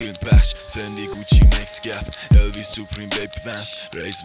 Patch, Fendi, Gucci, Max Gap, LV, Supreme, Babe Vans, Race